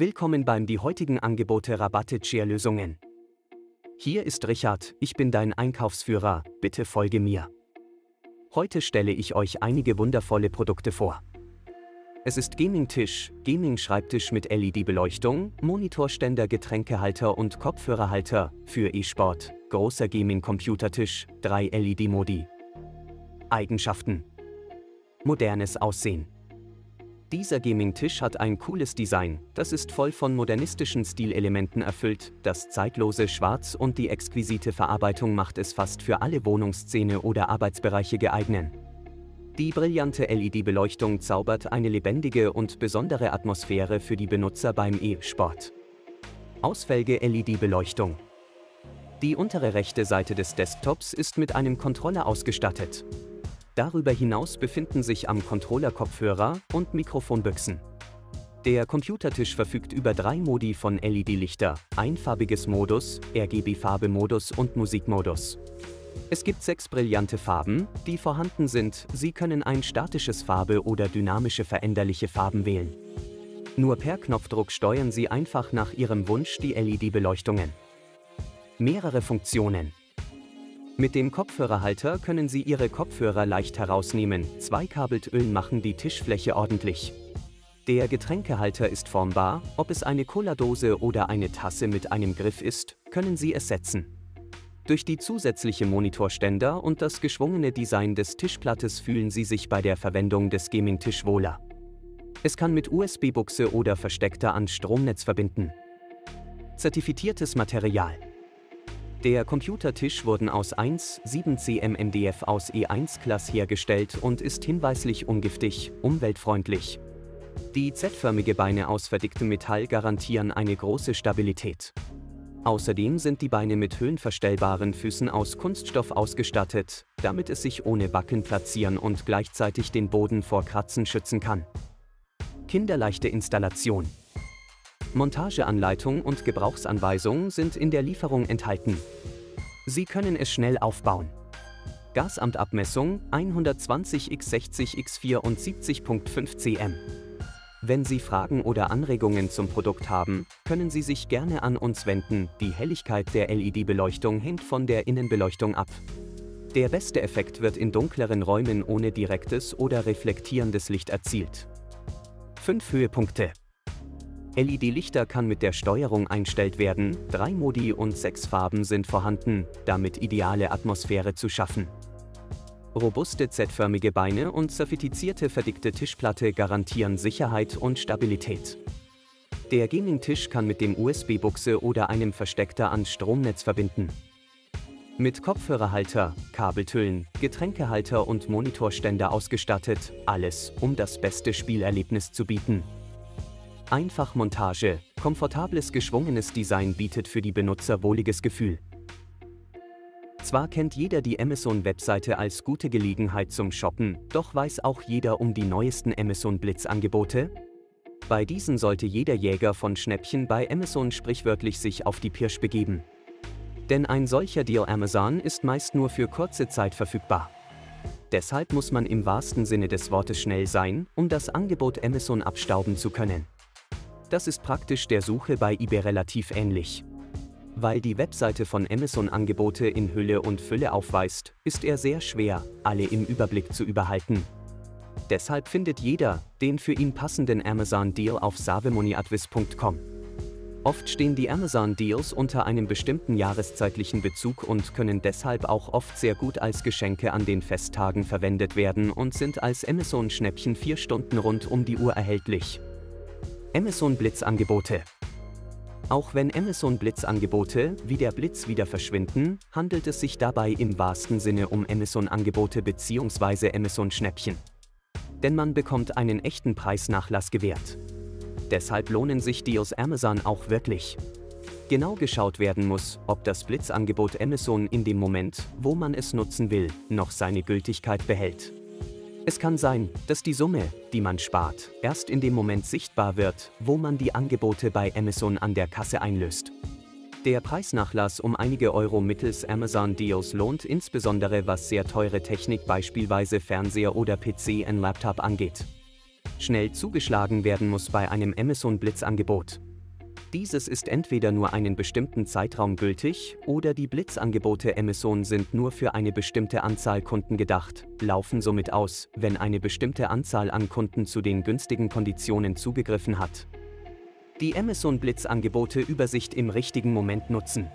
Willkommen beim die heutigen Angebote Rabatte Lösungen. Hier ist Richard, ich bin dein Einkaufsführer, bitte folge mir. Heute stelle ich euch einige wundervolle Produkte vor. Es ist Gaming-Tisch, Gaming-Schreibtisch mit LED-Beleuchtung, Monitorständer, Getränkehalter und Kopfhörerhalter für E-Sport, großer Gaming-Computertisch, drei LED-Modi. Eigenschaften. Modernes Aussehen. Dieser Gaming-Tisch hat ein cooles Design, das ist voll von modernistischen Stilelementen erfüllt, das zeitlose Schwarz und die exquisite Verarbeitung macht es fast für alle Wohnungsszene oder Arbeitsbereiche geeignet. Die brillante LED-Beleuchtung zaubert eine lebendige und besondere Atmosphäre für die Benutzer beim E-Sport. Ausfällige LED-Beleuchtung. Die untere rechte Seite des Desktops ist mit einem Controller ausgestattet. Darüber hinaus befinden sich am Controller Kopfhörer und Mikrofonbüchsen. Der Computertisch verfügt über drei Modi von LED-Lichter, einfarbiges Modus, RGB-Farbe-Modus und Musikmodus. Es gibt sechs brillante Farben, die vorhanden sind, Sie können ein statisches Farbe oder dynamische veränderliche Farben wählen. Nur per Knopfdruck steuern Sie einfach nach Ihrem Wunsch die LED-Beleuchtungen. Mehrere Funktionen. Mit dem Kopfhörerhalter können Sie Ihre Kopfhörer leicht herausnehmen, zweikabelt Öl machen die Tischfläche ordentlich. Der Getränkehalter ist formbar, ob es eine Cola-Dose oder eine Tasse mit einem Griff ist, können Sie es setzen. Durch die zusätzliche Monitorständer und das geschwungene Design des Tischplattes fühlen Sie sich bei der Verwendung des Gaming-Tisch wohler. Es kann mit USB-Buchse oder versteckter an Stromnetz verbinden. Zertifiziertes Material der Computertisch wurden aus 1,7 MDF aus E1-Class hergestellt und ist hinweislich ungiftig, umweltfreundlich. Die Z-förmige Beine aus verdicktem Metall garantieren eine große Stabilität. Außerdem sind die Beine mit höhenverstellbaren Füßen aus Kunststoff ausgestattet, damit es sich ohne Wackeln platzieren und gleichzeitig den Boden vor Kratzen schützen kann. Kinderleichte Installation Montageanleitung und Gebrauchsanweisung sind in der Lieferung enthalten. Sie können es schnell aufbauen. Gasamtabmessung 120 x 60 x 74.5 cm. Wenn Sie Fragen oder Anregungen zum Produkt haben, können Sie sich gerne an uns wenden. Die Helligkeit der LED-Beleuchtung hängt von der Innenbeleuchtung ab. Der beste Effekt wird in dunkleren Räumen ohne direktes oder reflektierendes Licht erzielt. 5 Höhepunkte LED-Lichter kann mit der Steuerung einstellt werden, drei Modi und sechs Farben sind vorhanden, damit ideale Atmosphäre zu schaffen. Robuste Z-förmige Beine und zertifizierte verdickte Tischplatte garantieren Sicherheit und Stabilität. Der Gaming-Tisch kann mit dem USB-Buchse oder einem Versteckter an Stromnetz verbinden. Mit Kopfhörerhalter, Kabeltüllen, Getränkehalter und Monitorständer ausgestattet, alles, um das beste Spielerlebnis zu bieten. Einfachmontage, komfortables geschwungenes Design bietet für die Benutzer wohliges Gefühl. Zwar kennt jeder die Amazon-Webseite als gute Gelegenheit zum Shoppen, doch weiß auch jeder um die neuesten Amazon-Blitz-Angebote? Bei diesen sollte jeder Jäger von Schnäppchen bei Amazon sprichwörtlich sich auf die Pirsch begeben. Denn ein solcher Deal Amazon ist meist nur für kurze Zeit verfügbar. Deshalb muss man im wahrsten Sinne des Wortes schnell sein, um das Angebot Amazon abstauben zu können. Das ist praktisch der Suche bei eBay relativ ähnlich. Weil die Webseite von Amazon Angebote in Hülle und Fülle aufweist, ist er sehr schwer, alle im Überblick zu überhalten. Deshalb findet jeder den für ihn passenden Amazon Deal auf savemoniadvis.com. Oft stehen die Amazon Deals unter einem bestimmten jahreszeitlichen Bezug und können deshalb auch oft sehr gut als Geschenke an den Festtagen verwendet werden und sind als Amazon Schnäppchen vier Stunden rund um die Uhr erhältlich. Amazon Blitzangebote Auch wenn Amazon Blitzangebote wie der Blitz wieder verschwinden, handelt es sich dabei im wahrsten Sinne um Amazon-Angebote bzw. Amazon-Schnäppchen. Denn man bekommt einen echten Preisnachlass gewährt. Deshalb lohnen sich Deals Amazon auch wirklich. Genau geschaut werden muss, ob das Blitzangebot Amazon in dem Moment, wo man es nutzen will, noch seine Gültigkeit behält. Es kann sein, dass die Summe, die man spart, erst in dem Moment sichtbar wird, wo man die Angebote bei Amazon an der Kasse einlöst. Der Preisnachlass um einige Euro mittels Amazon Deals lohnt insbesondere was sehr teure Technik beispielsweise Fernseher oder PC und Laptop angeht. Schnell zugeschlagen werden muss bei einem Amazon Blitzangebot. Dieses ist entweder nur einen bestimmten Zeitraum gültig oder die Blitzangebote Amazon sind nur für eine bestimmte Anzahl Kunden gedacht, laufen somit aus, wenn eine bestimmte Anzahl an Kunden zu den günstigen Konditionen zugegriffen hat. Die Amazon Blitzangebote Übersicht im richtigen Moment nutzen.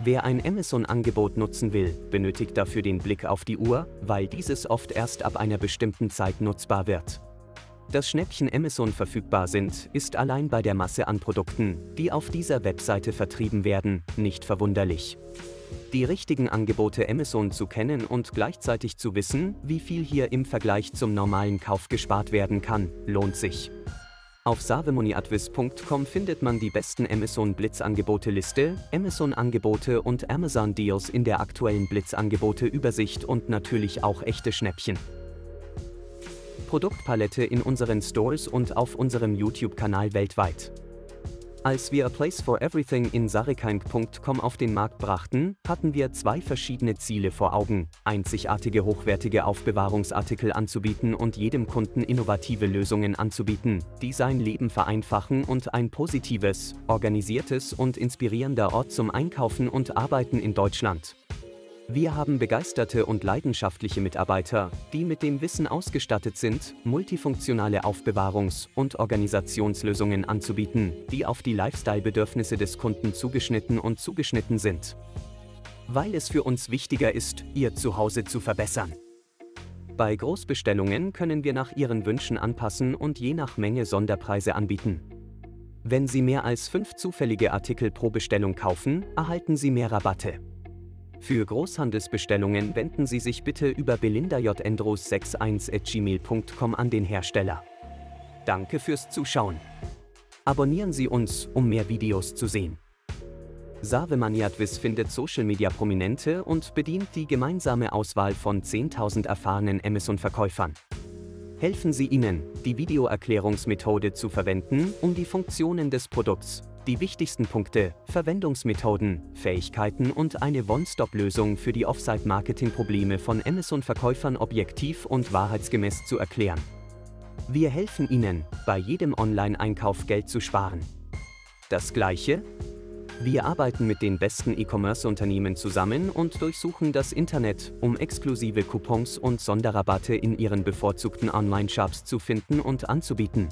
Wer ein Amazon-Angebot nutzen will, benötigt dafür den Blick auf die Uhr, weil dieses oft erst ab einer bestimmten Zeit nutzbar wird. Dass Schnäppchen Amazon verfügbar sind, ist allein bei der Masse an Produkten, die auf dieser Webseite vertrieben werden, nicht verwunderlich. Die richtigen Angebote Amazon zu kennen und gleichzeitig zu wissen, wie viel hier im Vergleich zum normalen Kauf gespart werden kann, lohnt sich. Auf savemoniadvis.com findet man die besten Amazon Blitzangebote Liste, Amazon Angebote und Amazon Deals in der aktuellen Blitzangebote Übersicht und natürlich auch echte Schnäppchen. Produktpalette in unseren Stores und auf unserem YouTube-Kanal weltweit. Als wir A Place for Everything in Sarikaink.com auf den Markt brachten, hatten wir zwei verschiedene Ziele vor Augen, einzigartige hochwertige Aufbewahrungsartikel anzubieten und jedem Kunden innovative Lösungen anzubieten, die sein Leben vereinfachen und ein positives, organisiertes und inspirierender Ort zum Einkaufen und Arbeiten in Deutschland. Wir haben begeisterte und leidenschaftliche Mitarbeiter, die mit dem Wissen ausgestattet sind, multifunktionale Aufbewahrungs- und Organisationslösungen anzubieten, die auf die Lifestyle-Bedürfnisse des Kunden zugeschnitten und zugeschnitten sind. Weil es für uns wichtiger ist, Ihr Zuhause zu verbessern. Bei Großbestellungen können wir nach Ihren Wünschen anpassen und je nach Menge Sonderpreise anbieten. Wenn Sie mehr als fünf zufällige Artikel pro Bestellung kaufen, erhalten Sie mehr Rabatte. Für Großhandelsbestellungen wenden Sie sich bitte über belindajendros61.gmail.com an den Hersteller. Danke fürs Zuschauen. Abonnieren Sie uns, um mehr Videos zu sehen. Savemaniadvis findet Social-Media-Prominente und bedient die gemeinsame Auswahl von 10.000 erfahrenen Amazon-Verkäufern. Helfen Sie ihnen, die Videoerklärungsmethode zu verwenden, um die Funktionen des Produkts die wichtigsten Punkte, Verwendungsmethoden, Fähigkeiten und eine One-Stop-Lösung für die Offsite-Marketing-Probleme von Amazon-Verkäufern objektiv und wahrheitsgemäß zu erklären. Wir helfen Ihnen, bei jedem Online-Einkauf Geld zu sparen. Das Gleiche? Wir arbeiten mit den besten E-Commerce-Unternehmen zusammen und durchsuchen das Internet, um exklusive Coupons und Sonderrabatte in Ihren bevorzugten Online-Shops zu finden und anzubieten.